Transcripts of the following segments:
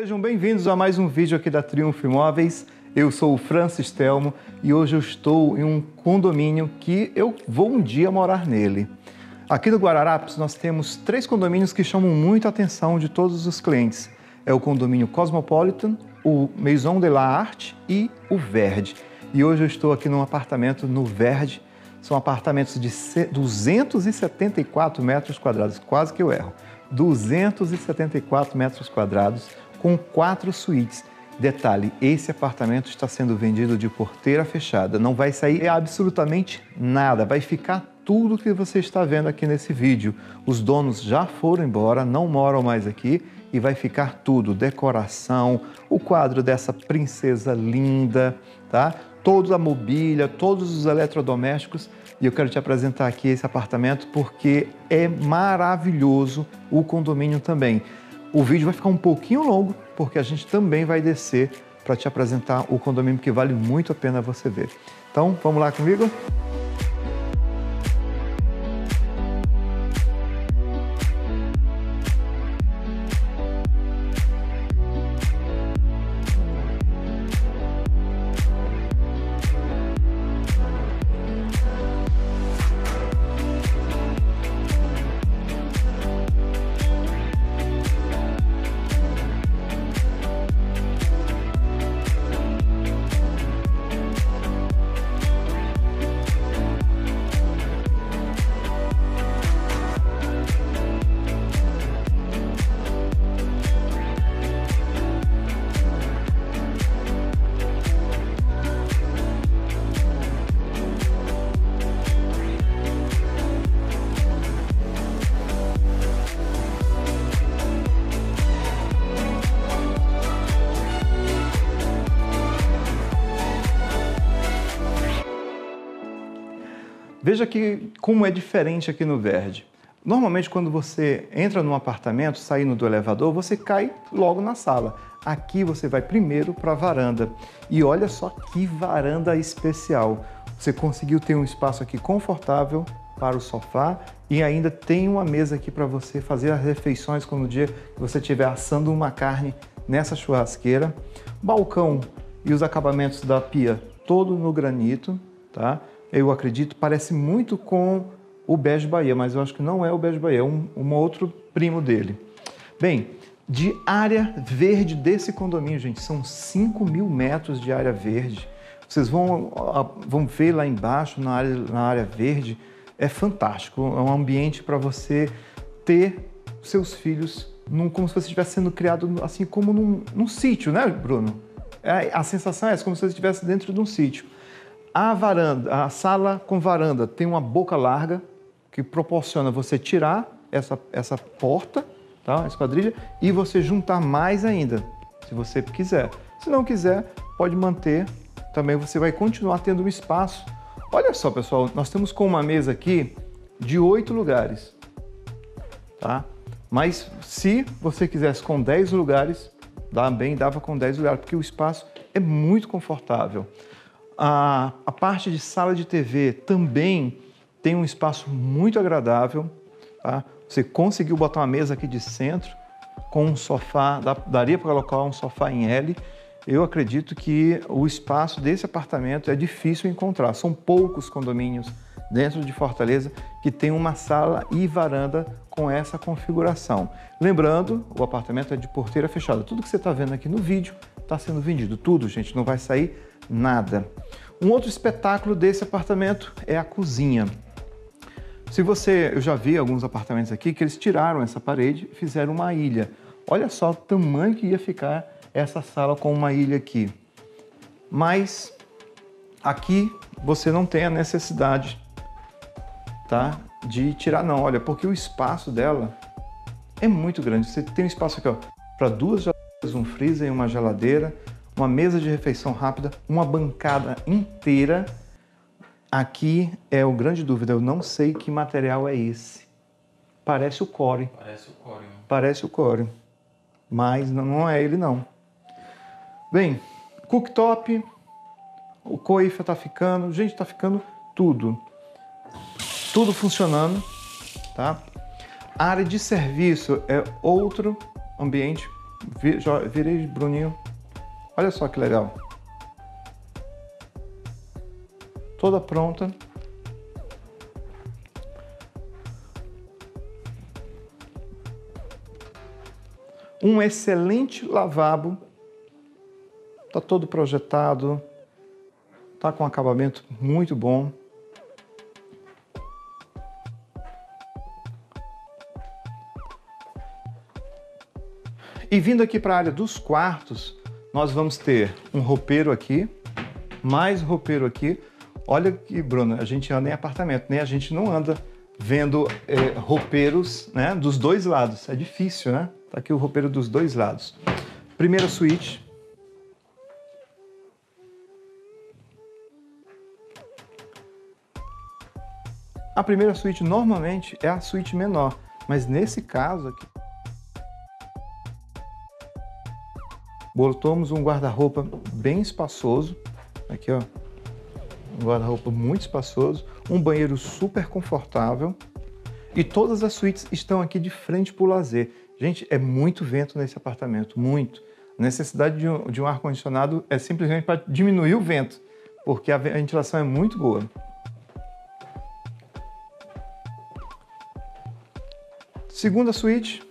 Sejam bem-vindos a mais um vídeo aqui da Triunfo Imóveis. Eu sou o Francis Telmo e hoje eu estou em um condomínio que eu vou um dia morar nele. Aqui no Guararapes nós temos três condomínios que chamam muito a atenção de todos os clientes. É o condomínio Cosmopolitan, o Maison de la Arte e o Verde. E hoje eu estou aqui num apartamento no Verde. São apartamentos de 274 metros quadrados, quase que eu erro. 274 metros quadrados com quatro suítes. Detalhe: esse apartamento está sendo vendido de porteira fechada, não vai sair absolutamente nada, vai ficar tudo que você está vendo aqui nesse vídeo. Os donos já foram embora, não moram mais aqui e vai ficar tudo: decoração, o quadro dessa princesa linda, tá? Toda a mobília, todos os eletrodomésticos. E eu quero te apresentar aqui esse apartamento porque é maravilhoso o condomínio também. O vídeo vai ficar um pouquinho longo, porque a gente também vai descer para te apresentar o condomínio que vale muito a pena você ver. Então, vamos lá comigo? Veja que como é diferente aqui no Verde. Normalmente, quando você entra num apartamento, saindo do elevador, você cai logo na sala. Aqui você vai primeiro para a varanda. E olha só que varanda especial. Você conseguiu ter um espaço aqui confortável para o sofá e ainda tem uma mesa aqui para você fazer as refeições quando o dia que você estiver assando uma carne nessa churrasqueira. Balcão e os acabamentos da pia todo no granito, tá? Eu acredito, parece muito com o Bege Bahia, mas eu acho que não é o Bege Bahia, é um, um outro primo dele. Bem, de área verde desse condomínio, gente, são 5 mil metros de área verde. Vocês vão, vão ver lá embaixo, na área, na área verde, é fantástico. É um ambiente para você ter seus filhos num, como se você estivesse sendo criado assim como num, num sítio, né, Bruno? É, a sensação é essa, como se você estivesse dentro de um sítio. A varanda, a sala com varanda tem uma boca larga que proporciona você tirar essa, essa porta, tá? a esquadrilha, e você juntar mais ainda, se você quiser. Se não quiser, pode manter, também você vai continuar tendo um espaço. Olha só, pessoal, nós temos com uma mesa aqui de oito lugares, tá? Mas se você quisesse com 10 lugares, dá bem, dava com 10 lugares, porque o espaço é muito confortável. A, a parte de sala de TV também tem um espaço muito agradável. Tá? Você conseguiu botar uma mesa aqui de centro com um sofá, daria para colocar um sofá em L. Eu acredito que o espaço desse apartamento é difícil encontrar. São poucos condomínios dentro de Fortaleza que tem uma sala e varanda com essa configuração. Lembrando, o apartamento é de porteira fechada. Tudo que você está vendo aqui no vídeo está sendo vendido. Tudo, gente, não vai sair nada. Um outro espetáculo desse apartamento é a cozinha. Se você, eu já vi alguns apartamentos aqui que eles tiraram essa parede e fizeram uma ilha. Olha só o tamanho que ia ficar essa sala com uma ilha aqui. Mas aqui você não tem a necessidade, tá? De tirar não, olha, porque o espaço dela é muito grande. Você tem um espaço aqui, ó, para duas geladeiras, um freezer e uma geladeira uma mesa de refeição rápida, uma bancada inteira. Aqui é o grande dúvida, eu não sei que material é esse. Parece o core. Parece o core. Né? Parece o core, mas não é ele não. Bem, cooktop, o coifa tá ficando, gente, tá ficando tudo. Tudo funcionando, tá? A área de serviço é outro ambiente Virei, Bruninho. Olha só que legal. Toda pronta. Um excelente lavabo. Está todo projetado. Está com um acabamento muito bom. E vindo aqui para a área dos quartos, nós vamos ter um roupeiro aqui, mais roupeiro aqui. Olha que, Bruno, a gente anda em apartamento, né? A gente não anda vendo é, roupeiros né, dos dois lados. É difícil, né? Tá aqui o roupeiro dos dois lados. Primeira suíte. A primeira suíte normalmente é a suíte menor, mas nesse caso aqui Botamos um guarda-roupa bem espaçoso. Aqui, ó. Um guarda-roupa muito espaçoso. Um banheiro super confortável. E todas as suítes estão aqui de frente para o lazer. Gente, é muito vento nesse apartamento, muito. A necessidade de um, de um ar-condicionado é simplesmente para diminuir o vento, porque a ventilação é muito boa. Segunda suíte,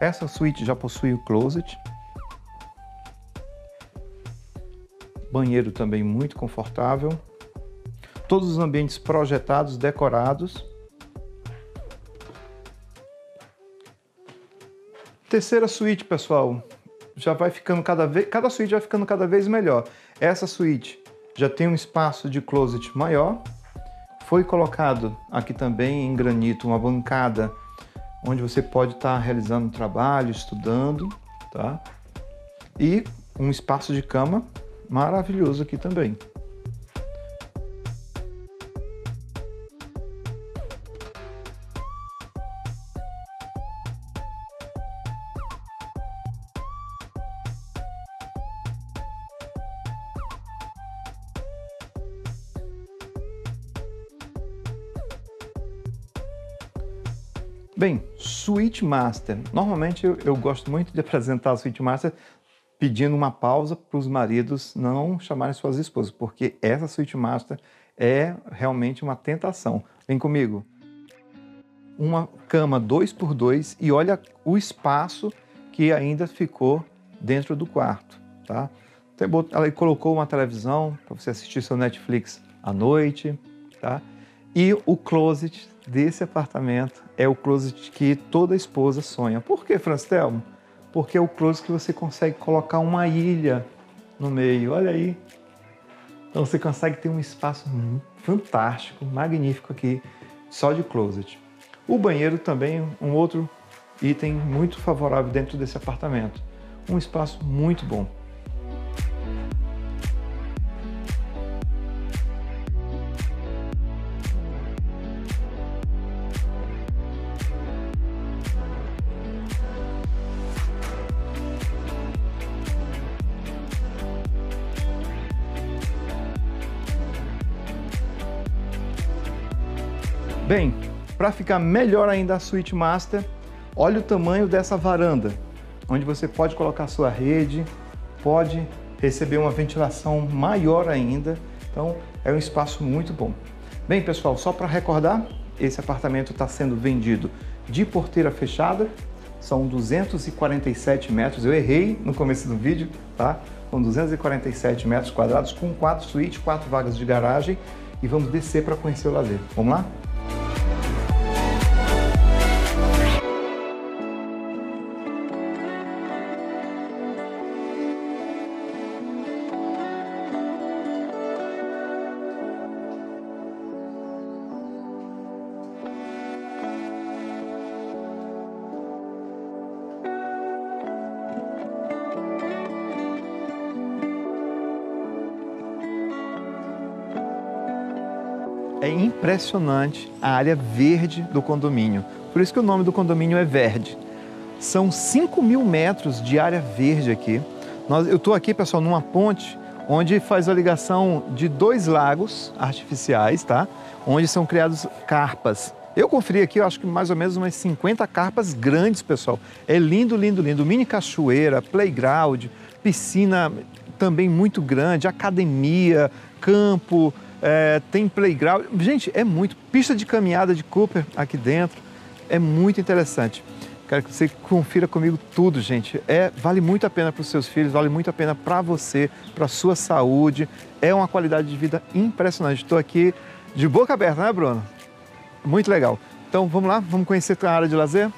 Essa suíte já possui o closet. Banheiro também muito confortável. Todos os ambientes projetados, decorados. Terceira suíte, pessoal, já vai ficando cada vez, cada suíte vai ficando cada vez melhor. Essa suíte já tem um espaço de closet maior. Foi colocado aqui também em granito uma bancada onde você pode estar realizando um trabalho, estudando, tá? E um espaço de cama maravilhoso aqui também. Bem, Suite Master. Normalmente eu, eu, gosto muito de apresentar a Suite Master pedindo uma pausa para os maridos não chamarem suas esposas, porque essa Suite Master é realmente uma tentação. Vem comigo. Uma cama 2 por 2 e olha o espaço que ainda ficou dentro do quarto, tá? Ela colocou uma televisão para você assistir seu Netflix à noite, tá? E o closet desse apartamento é o closet que toda esposa sonha. Por que, Franstelmo? Porque é o closet que você consegue colocar uma ilha no meio. Olha aí. Então você consegue ter um espaço fantástico, magnífico aqui, só de closet. O banheiro também, um outro item muito favorável dentro desse apartamento. Um espaço muito bom. Bem, para ficar melhor ainda a Suite Master, olha o tamanho dessa varanda, onde você pode colocar sua rede, pode receber uma ventilação maior ainda. Então, é um espaço muito bom. Bem, pessoal, só para recordar, esse apartamento está sendo vendido de porteira fechada, são 247 metros. Eu errei no começo do vídeo, tá? São 247 metros quadrados com quatro suítes, quatro vagas de garagem e vamos descer para conhecer o lazer. Vamos lá? É impressionante a área verde do condomínio. Por isso que o nome do condomínio é Verde. São 5 mil metros de área verde aqui. Eu estou aqui, pessoal, numa ponte onde faz a ligação de dois lagos artificiais, tá? Onde são criados carpas. Eu conferi aqui, eu acho que mais ou menos umas 50 carpas grandes, pessoal. É lindo, lindo, lindo. Mini cachoeira, playground, piscina também muito grande, academia, campo, é, tem playground. Gente, é muito. Pista de caminhada de Cooper aqui dentro. É muito interessante. Quero que você confira comigo tudo, gente. É, vale muito a pena para os seus filhos, vale muito a pena para você, para a sua saúde. É uma qualidade de vida impressionante. Estou aqui de boca aberta, né, Bruno? Muito legal. Então vamos lá, vamos conhecer a área de lazer?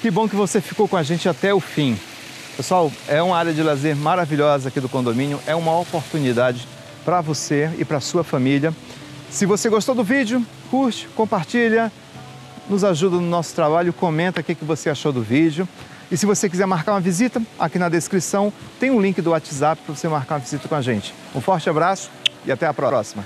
Que bom que você ficou com a gente até o fim. Pessoal, é uma área de lazer maravilhosa aqui do condomínio, é uma oportunidade para você e para sua família. Se você gostou do vídeo, curte, compartilha, nos ajuda no nosso trabalho, comenta o que você achou do vídeo. E se você quiser marcar uma visita, aqui na descrição tem um link do WhatsApp para você marcar uma visita com a gente. Um forte abraço e até a próxima.